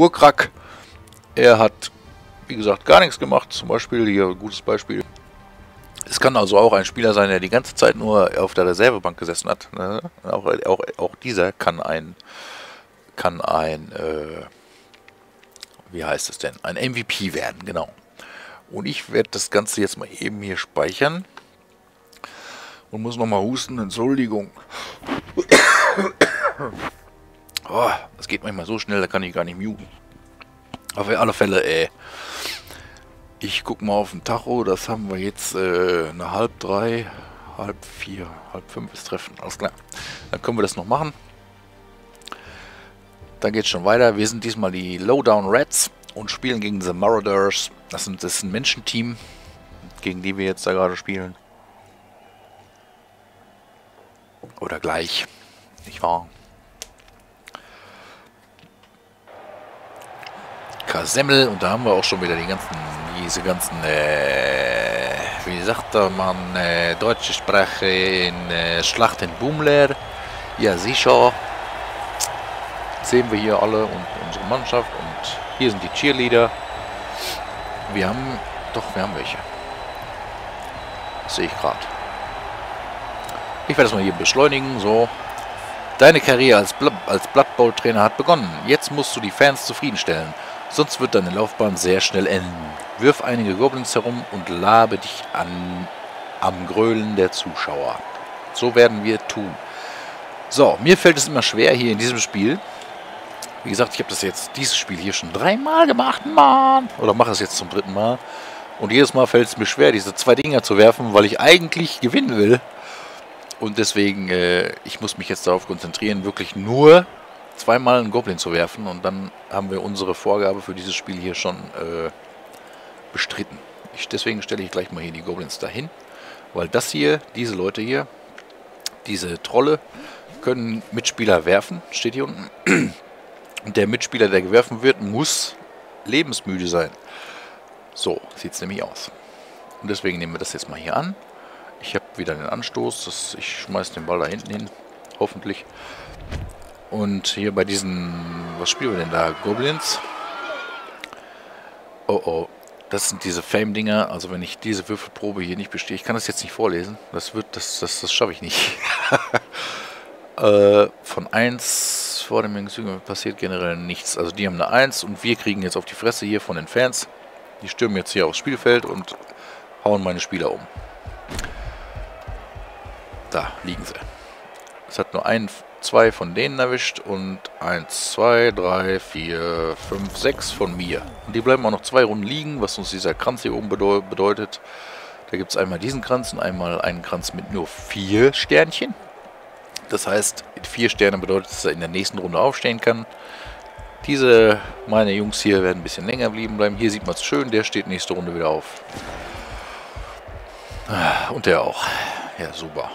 Urkrack. Er hat, wie gesagt, gar nichts gemacht. Zum Beispiel, hier ein gutes Beispiel. Es kann also auch ein Spieler sein, der die ganze Zeit nur auf der Reservebank gesessen hat. Ne? Auch, auch, auch dieser kann ein, kann ein, äh, wie heißt es denn? Ein MVP werden, genau. Und ich werde das Ganze jetzt mal eben hier speichern. Und muss nochmal husten, Entschuldigung. Oh, das geht manchmal so schnell, da kann ich gar nicht muten. Auf alle Fälle, ey. Ich guck mal auf den Tacho, das haben wir jetzt äh, eine halb drei, halb vier, halb fünf ist Treffen. Alles klar. Dann können wir das noch machen. Dann geht es schon weiter. Wir sind diesmal die Lowdown Reds und spielen gegen The Marauders. Das, sind, das ist ein Menschenteam, gegen die wir jetzt da gerade spielen. Oder gleich. Nicht wahr? Kasemmel und da haben wir auch schon wieder die ganzen, diese ganzen, äh, wie sagt man, äh, deutsche Sprache in äh, Schlacht. Ja, sicher. Sehen wir hier alle und unsere Mannschaft und hier sind die Cheerleader. Wir haben, doch, wir haben welche. sehe ich gerade. Ich werde das mal hier beschleunigen, so. Deine Karriere als, Bl als Blood Bowl Trainer hat begonnen. Jetzt musst du die Fans zufriedenstellen. Sonst wird deine Laufbahn sehr schnell enden. Wirf einige Goblins herum und labe dich an am Grölen der Zuschauer. So werden wir tun. So, mir fällt es immer schwer hier in diesem Spiel. Wie gesagt, ich habe das jetzt, dieses Spiel hier schon dreimal gemacht, Mann. Oder mache es jetzt zum dritten Mal. Und jedes Mal fällt es mir schwer, diese zwei Dinger zu werfen, weil ich eigentlich gewinnen will. Und deswegen, äh, ich muss mich jetzt darauf konzentrieren, wirklich nur zweimal einen Goblin zu werfen und dann haben wir unsere Vorgabe für dieses Spiel hier schon äh, bestritten. Ich, deswegen stelle ich gleich mal hier die Goblins dahin, weil das hier, diese Leute hier, diese Trolle, können Mitspieler werfen, steht hier unten. Und der Mitspieler, der geworfen wird, muss lebensmüde sein. So sieht es nämlich aus. Und deswegen nehmen wir das jetzt mal hier an. Ich habe wieder den Anstoß. Das, ich schmeiße den Ball da hinten hin. Hoffentlich. Und hier bei diesen, was spielen wir denn da? Goblins? Oh oh, das sind diese Fame-Dinger. Also wenn ich diese Würfelprobe hier nicht bestehe, ich kann das jetzt nicht vorlesen. Das wird, das, das, das schaffe ich nicht. äh, von 1 vor dem Zügen passiert generell nichts. Also die haben eine 1 und wir kriegen jetzt auf die Fresse hier von den Fans. Die stürmen jetzt hier aufs Spielfeld und hauen meine Spieler um. Da liegen sie. Es hat nur einen zwei von denen erwischt und eins, zwei, drei, vier, fünf, sechs von mir. Und die bleiben auch noch zwei Runden liegen, was uns dieser Kranz hier oben bedeutet. Da gibt es einmal diesen Kranz und einmal einen Kranz mit nur vier Sternchen. Das heißt, vier Sterne bedeutet, dass er in der nächsten Runde aufstehen kann. Diese, meine Jungs hier, werden ein bisschen länger blieben bleiben. Hier sieht man es schön, der steht nächste Runde wieder auf. Und der auch. Ja, super.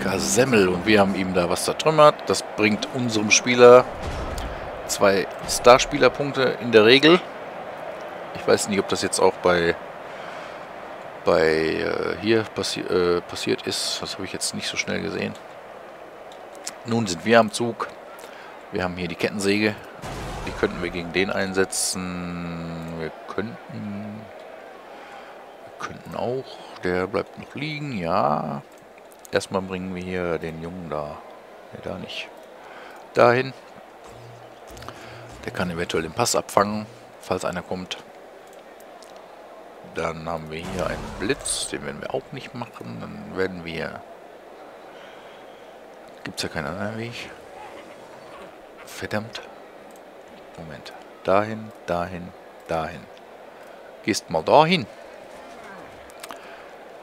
Kasemmel und wir haben ihm da was zertrümmert. Das bringt unserem Spieler zwei Starspielerpunkte in der Regel. Ich weiß nicht, ob das jetzt auch bei bei äh, hier passi äh, passiert ist. Das habe ich jetzt nicht so schnell gesehen. Nun sind wir am Zug. Wir haben hier die Kettensäge. Die könnten wir gegen den einsetzen. Wir könnten... Wir könnten auch... Der bleibt noch liegen, ja. Erstmal bringen wir hier den Jungen da. Ne, da nicht. Dahin. Der kann eventuell den Pass abfangen, falls einer kommt. Dann haben wir hier einen Blitz, den werden wir auch nicht machen. Dann werden wir... Gibt es ja keinen anderen Weg. Verdammt. Moment. Dahin, dahin, dahin. Gehst mal dahin.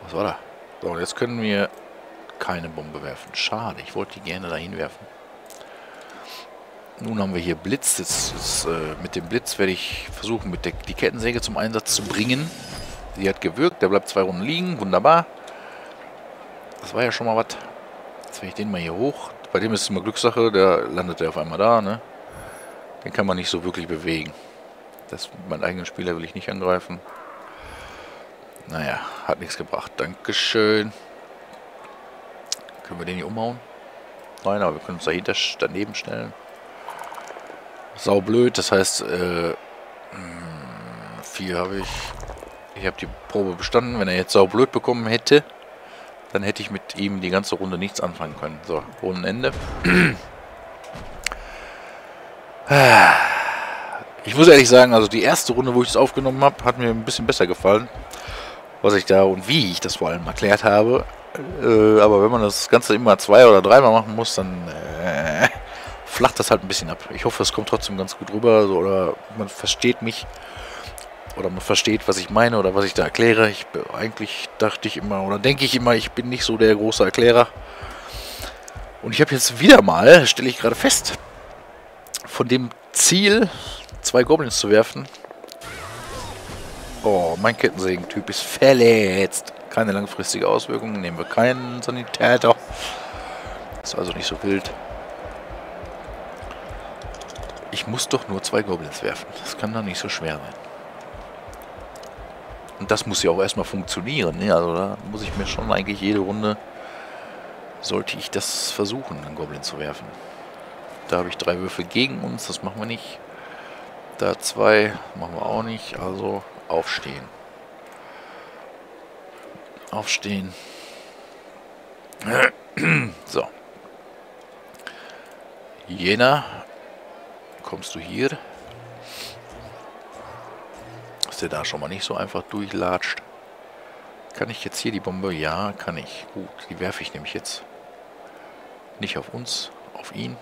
Was war da? So, jetzt können wir keine Bombe werfen. Schade, ich wollte die gerne dahin werfen. Nun haben wir hier Blitz. Jetzt, jetzt äh, mit dem Blitz werde ich versuchen, mit der, die Kettensäge zum Einsatz zu bringen. Sie hat gewirkt, der bleibt zwei Runden liegen. Wunderbar. Das war ja schon mal was. Jetzt werde ich den mal hier hoch. Bei dem ist es immer Glückssache, der landet ja auf einmal da, ne? Den kann man nicht so wirklich bewegen. Das, meinen eigenen Spieler will ich nicht angreifen. Naja, hat nichts gebracht. Dankeschön. Können wir den hier umhauen? Nein, aber wir können uns dahinter daneben stellen. saublöd. Das heißt, äh, 4 hm, habe ich. Ich habe die Probe bestanden. Wenn er jetzt saublöd bekommen hätte, dann hätte ich mit ihm die ganze Runde nichts anfangen können. So, Rundenende. Ich muss ehrlich sagen, also die erste Runde, wo ich das aufgenommen habe, hat mir ein bisschen besser gefallen. Was ich da und wie ich das vor allem erklärt habe. Äh, aber wenn man das Ganze immer zwei oder dreimal machen muss, dann äh, flacht das halt ein bisschen ab. Ich hoffe, es kommt trotzdem ganz gut rüber. So, oder man versteht mich. Oder man versteht, was ich meine oder was ich da erkläre. Ich, eigentlich dachte ich immer oder denke ich immer, ich bin nicht so der große Erklärer. Und ich habe jetzt wieder mal, stelle ich gerade fest, von dem Ziel, zwei Goblins zu werfen. Oh, mein Kettensägen-Typ ist verletzt. Keine langfristige Auswirkungen. Nehmen wir keinen Sanitäter. Ist also nicht so wild. Ich muss doch nur zwei Goblins werfen. Das kann doch nicht so schwer sein. Und das muss ja auch erstmal funktionieren. Ne? Also da muss ich mir schon eigentlich jede Runde, sollte ich das versuchen, einen Goblin zu werfen. Da habe ich drei Würfel gegen uns, das machen wir nicht. Da zwei, machen wir auch nicht. Also aufstehen. Aufstehen. So. Jena, kommst du hier? Dass der da schon mal nicht so einfach durchlatscht. Kann ich jetzt hier die Bombe? Ja, kann ich. Gut, die werfe ich nämlich jetzt. Nicht auf uns, auf ihn.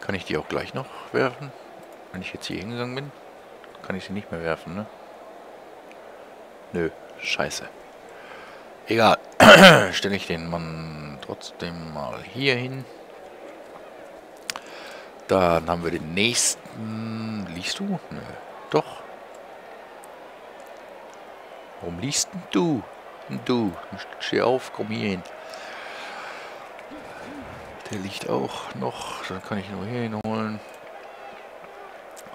Kann ich die auch gleich noch werfen? Wenn ich jetzt hier hingegangen bin, kann ich sie nicht mehr werfen, ne? Nö, scheiße. Egal. Stelle ich den Mann trotzdem mal hier hin. Dann haben wir den nächsten. Liest du? Nö. Doch. Warum liest denn du? Du, steh auf, komm hier hin. Der liegt auch noch. Dann kann ich ihn nur hier hinholen.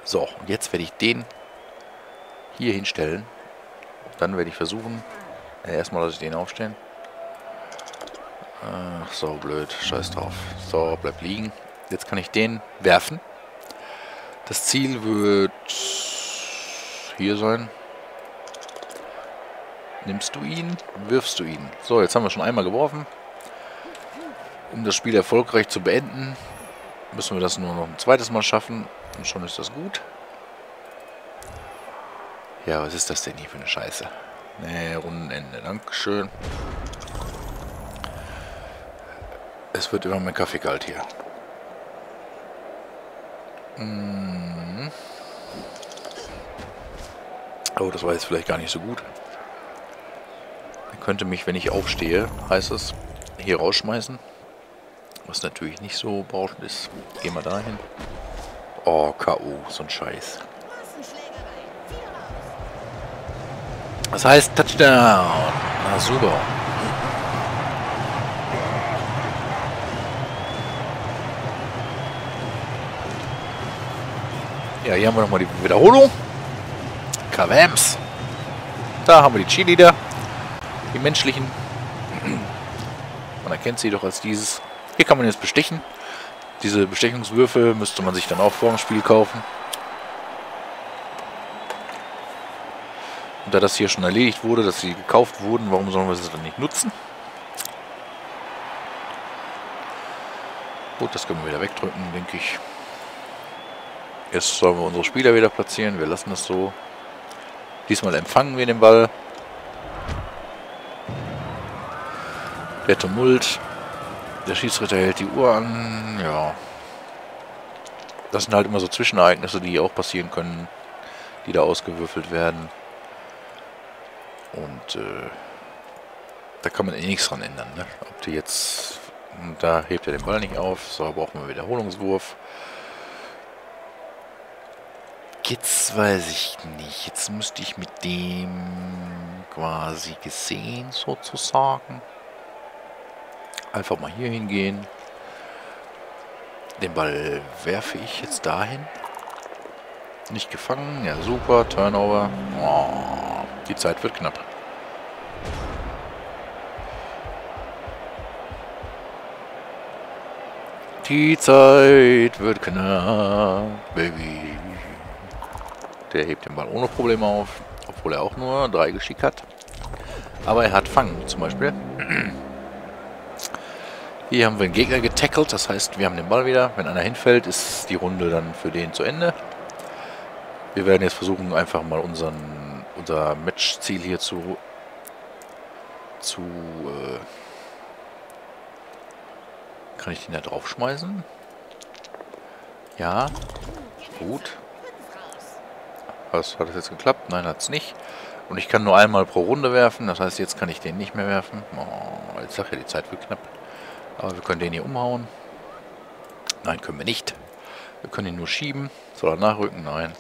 So, und jetzt werde ich den hier hinstellen. Dann werde ich versuchen, äh, erstmal lasse ich den aufstellen. Ach, so blöd, scheiß drauf. So, bleib liegen. Jetzt kann ich den werfen. Das Ziel wird hier sein. Nimmst du ihn, wirfst du ihn. So, jetzt haben wir schon einmal geworfen. Um das Spiel erfolgreich zu beenden, müssen wir das nur noch ein zweites Mal schaffen. Und schon ist das gut. Ja, was ist das denn hier für eine Scheiße? Nee, Rundenende. Dankeschön. Es wird immer mehr Kaffee kalt hier. Oh, das war jetzt vielleicht gar nicht so gut. Er könnte mich, wenn ich aufstehe, heißt es, hier rausschmeißen. Was natürlich nicht so berauschend ist. Gehen wir dahin. Oh, K.O. So ein Scheiß. Das heißt Touchdown. Na super. Ja, hier haben wir nochmal die Wiederholung. Kavams. Da haben wir die Cheerleader. Die menschlichen. Man erkennt sie doch als dieses. Hier kann man jetzt bestechen. Diese Bestechungswürfel müsste man sich dann auch vor dem Spiel kaufen. Da das hier schon erledigt wurde, dass sie gekauft wurden, warum sollen wir sie dann nicht nutzen? Gut, das können wir wieder wegdrücken, denke ich. Jetzt sollen wir unsere Spieler wieder platzieren. Wir lassen das so. Diesmal empfangen wir den Ball. Der Tumult. Der Schiedsrichter hält die Uhr an. Ja. Das sind halt immer so Zwischenereignisse, die auch passieren können, die da ausgewürfelt werden. Und äh, da kann man eh nichts dran ändern. Ne? Ob die jetzt... Da hebt er den Ball nicht auf. So, brauchen wir Wiederholungswurf. Jetzt weiß ich nicht. Jetzt müsste ich mit dem quasi gesehen sozusagen. Einfach mal hier hingehen. Den Ball werfe ich jetzt dahin. Nicht gefangen. Ja, super. Turnover. Oh, die Zeit wird knapp. Die Zeit wird knapp, Baby. Der hebt den Ball ohne Probleme auf, obwohl er auch nur drei Geschick hat. Aber er hat Fangen zum Beispiel. Hier haben wir einen Gegner getackelt, das heißt, wir haben den Ball wieder. Wenn einer hinfällt, ist die Runde dann für den zu Ende. Wir werden jetzt versuchen, einfach mal unseren, unser Matchziel hier zu, zu äh, kann ich den da draufschmeißen? Ja. Gut. Was, hat das jetzt geklappt? Nein, hat es nicht. Und ich kann nur einmal pro Runde werfen. Das heißt, jetzt kann ich den nicht mehr werfen. Oh, jetzt sag ja, die Zeit wird knapp. Aber wir können den hier umhauen. Nein, können wir nicht. Wir können ihn nur schieben. Soll er nachrücken? Nein.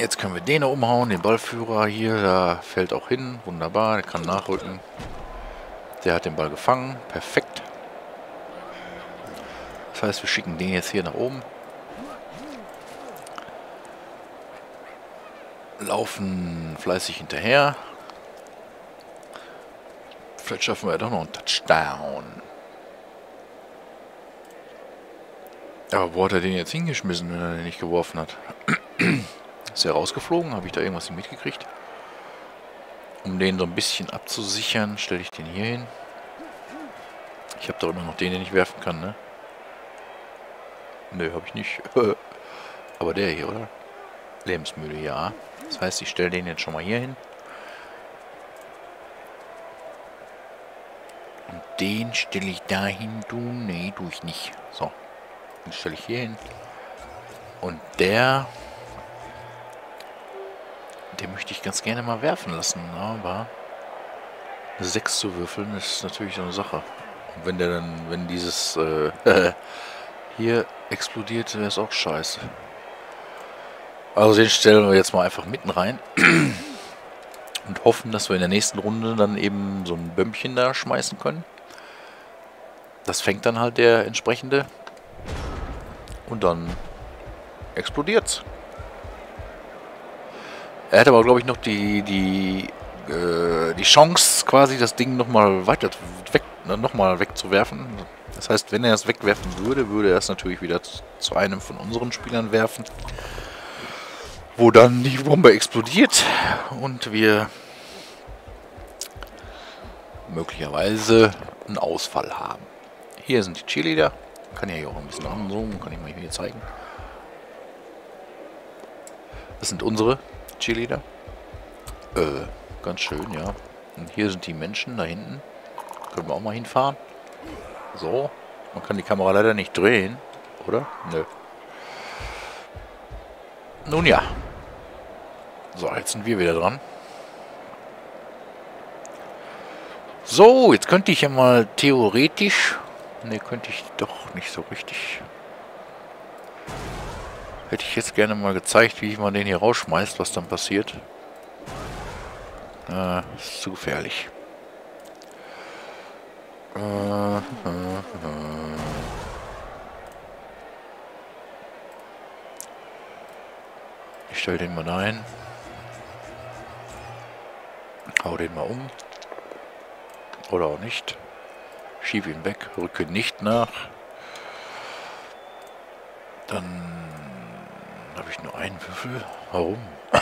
Jetzt können wir den umhauen, den Ballführer hier. Da fällt auch hin. Wunderbar, der kann nachrücken. Der hat den Ball gefangen. Perfekt. Das heißt, wir schicken den jetzt hier nach oben. Laufen fleißig hinterher. Vielleicht schaffen wir doch noch einen Touchdown. Aber wo hat er den jetzt hingeschmissen, wenn er den nicht geworfen hat? Ist er rausgeflogen? Habe ich da irgendwas mitgekriegt? Um den so ein bisschen abzusichern, stelle ich den hier hin. Ich habe doch immer noch den, den ich werfen kann, ne? Nö, habe ich nicht. Aber der hier, oder? Lebensmüde, ja. Das heißt, ich stelle den jetzt schon mal hier hin. Und den stelle ich dahin, du? Nee, tue ich nicht. So. Den stelle ich hier hin. Und der den möchte ich ganz gerne mal werfen lassen, aber 6 zu würfeln ist natürlich so eine Sache. Und wenn der dann, wenn dieses äh, hier explodiert, wäre es auch scheiße. Also den stellen wir jetzt mal einfach mitten rein. Und hoffen, dass wir in der nächsten Runde dann eben so ein Bömmchen da schmeißen können. Das fängt dann halt der entsprechende. Und dann explodiert's. Er hat aber, glaube ich, noch die, die, äh, die Chance, quasi das Ding nochmal weiter weg, nochmal wegzuwerfen. Das heißt, wenn er es wegwerfen würde, würde er es natürlich wieder zu einem von unseren Spielern werfen. Wo dann die Bombe explodiert und wir möglicherweise einen Ausfall haben. Hier sind die Cheerleader. Kann ja hier auch ein bisschen anzoomen, kann ich mal hier zeigen. Das sind unsere Cheerleader. Äh, ganz schön, ja. Und hier sind die Menschen da hinten. Können wir auch mal hinfahren. So. Man kann die Kamera leider nicht drehen, oder? Nö. Nun ja. So, jetzt sind wir wieder dran. So, jetzt könnte ich ja mal theoretisch... Ne, könnte ich doch nicht so richtig. Hätte ich jetzt gerne mal gezeigt, wie man den hier rausschmeißt, was dann passiert. Äh, ist zu gefährlich. Äh, äh, äh. Ich stelle den mal ein. Hau den mal um. Oder auch nicht. Schiebe ihn weg, rücke nicht nach. Dann habe ich nur einen Würfel? Warum?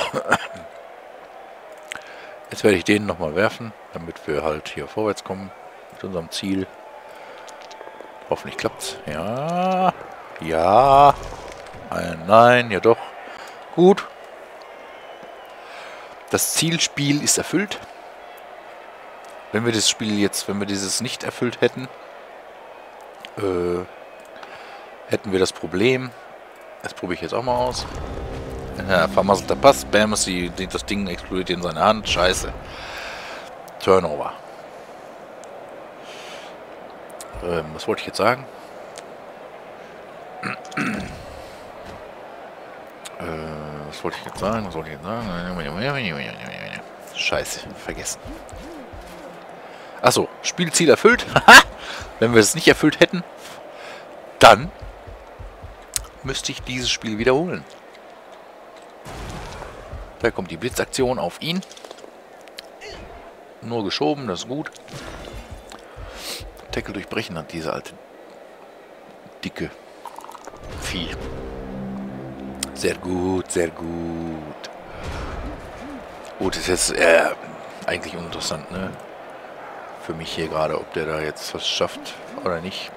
Jetzt werde ich den nochmal werfen, damit wir halt hier vorwärts kommen mit unserem Ziel. Hoffentlich klappt's. Ja. Ja. Ein Nein. Ja doch. Gut. Das Zielspiel ist erfüllt. Wenn wir das Spiel jetzt, wenn wir dieses nicht erfüllt hätten, äh, hätten wir das Problem, das probiere ich jetzt auch mal aus. Ja, vermasselter Pass. Bam, ist die, das Ding explodiert in seiner Hand. Scheiße. Turnover. Ähm, was wollte ich jetzt sagen? äh, was wollte ich jetzt sagen? Was wollte ich jetzt sagen? Scheiße, vergessen. Achso, Spielziel erfüllt. Wenn wir es nicht erfüllt hätten, dann müsste ich dieses Spiel wiederholen. Da kommt die Blitzaktion auf ihn. Nur geschoben, das ist gut. Tackle durchbrechen hat, diese alte dicke Vieh. Sehr gut, sehr gut. Gut, ist jetzt äh, eigentlich uninteressant, ne? Für mich hier gerade, ob der da jetzt was schafft oder nicht.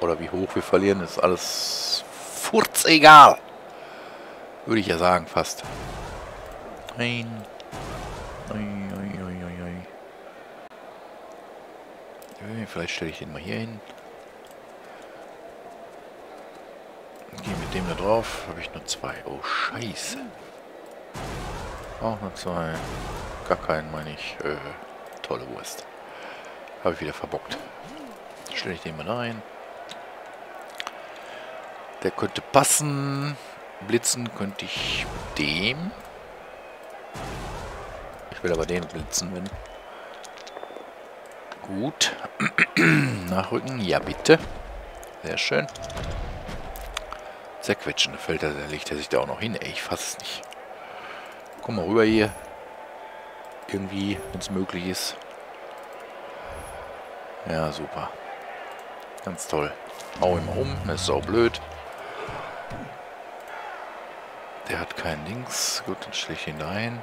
Oder wie hoch wir verlieren, ist alles furzegal. Würde ich ja sagen, fast. Nein. Ui, ui, ui. Vielleicht stelle ich den mal hier hin. Gehe mit dem da drauf. Habe ich nur zwei. Oh, scheiße. Auch nur zwei. Gar keinen, meine ich. Äh, tolle Wurst. Habe ich wieder verbockt. Stelle ich den mal rein. Der könnte passen. Blitzen könnte ich dem. Ich will aber den blitzen, wenn... Gut. Nachrücken. Ja, bitte. Sehr schön. Zerquetschen. Da fällt er, da legt er sich da auch noch hin. Ey, ich fasse es nicht. Komm mal rüber hier. Irgendwie, wenn es möglich ist. Ja, super. Ganz toll. Hau ihm um. Das ist auch blöd. Der hat kein Dings. Gut, dann stelle ich ihn rein.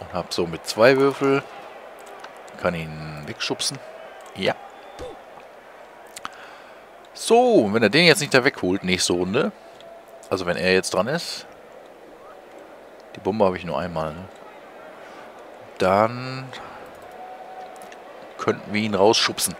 Und habe somit zwei Würfel. Kann ihn wegschubsen. Ja. So, wenn er den jetzt nicht da wegholt, nächste Runde. Also wenn er jetzt dran ist. Die Bombe habe ich nur einmal. Ne? Dann könnten wir ihn rausschubsen.